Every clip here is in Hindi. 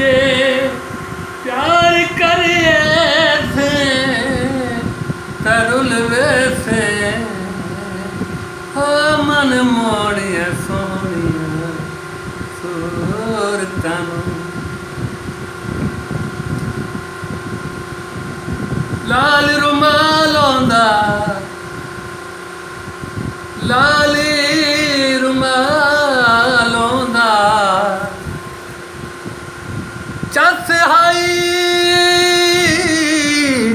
जे प्यार करे थे तरुल वैसे। हो मन मोड़िया सोनिया सूरतां ਨੂੰ ਚੱਸ ਹਾਈ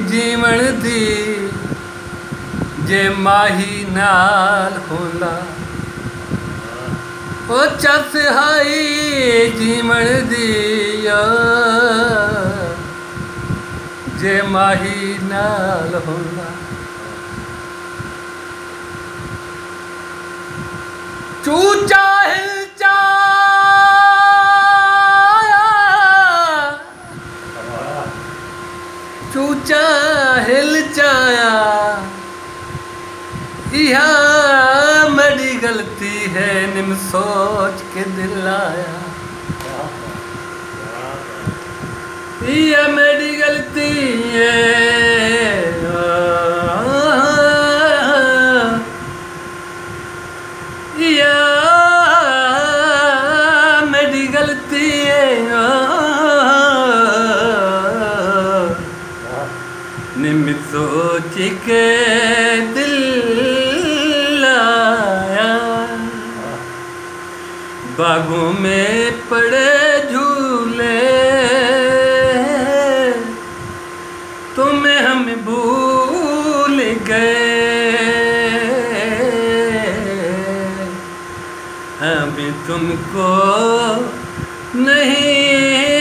ਜੀਵਨ ਦੀ ਜੇ ਮਾਹੀ ਨਾਲ ਹੁੰਦਾ। ਉਹ ਚੱਸ ਜੀਵਨ ਦੀ ਜੇ ਮਾਹੀ ਨਾਲ ਹੁੰਦਾ। ਚੂਚਾ यह मेरी गलती है निम सोच के दिल आया ये मेरी गलती है निम सोच के दिल आया बागों में पड़े झूले तुम्हें हम भूल गए। हम तुमको नहीं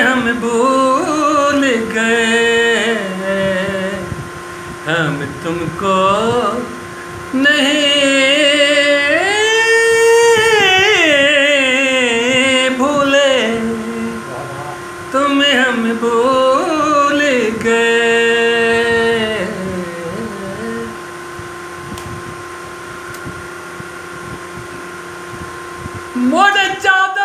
हम भूल गए हम तुमको नहीं भूले। तुम्हें हम भूल गए। मोड़ चादर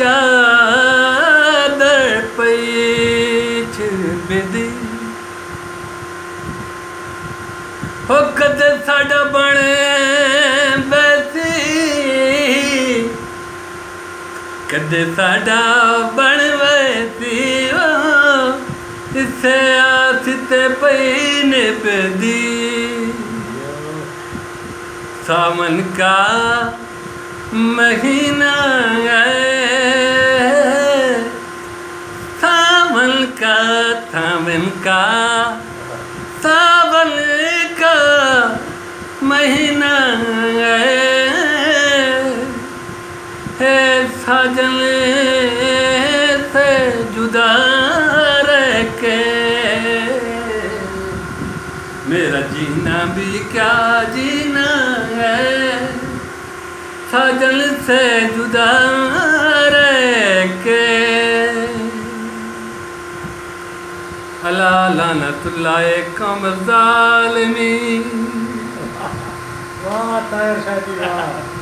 चादर पेच बिदी हो कद साडा बने बसी। कद साडा बन बसी इसे आसते पई निपदी सावन का महीना सावन का सावन का महीना है। है साजन से जुदा रह के। मेरा जीना भी क्या जीना है, साजन से जुदा अला लानतुल्लाह कम जालिमी वाह तायर शादी वाह